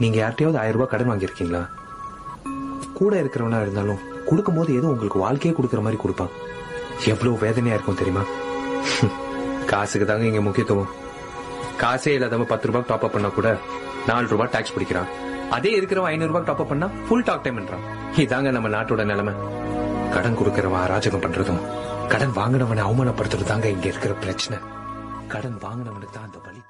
நீங்க யார்கிட்டயாவது ஆயிரம் ரூபாய் கடன் வாங்கியிருக்கீங்களா? கூட இருக்கிறவனா இருந்தாலும் கொடுக்கும்போது ஏதோ உங்களுக்கு வாழ்க்கையே கொடுக்கற மாதிரி கொடுப்பான். எவ்வளவு வேதனையா இருக்கும் தெரியுமா? காசுக்கு தாங்க இங்க முக்கியத்துவம். காசே இல்லாதவங்க பத்து ரூபாய் டாப் அப் பண்ணா கூட நாலு ரூபாய் டாக்ஸ் பிடிக்கிறான். அதே இருக்கிறவன் ஐநூறு ரூபாய் டாப் அப் பண்ணா ஃபுல் டாக் டைம் இதாங்க நம்ம நாட்டோட நிலைமை. கடன் கொடுக்கறவன் அராஜகம் பண்றதும் கடன் வாங்கினவனை அவமானப்படுத்துறது தாங்க இங்க இருக்கிற பிரச்சனை. கடன் வாங்கினவனுக்கு தான் அந்த வலி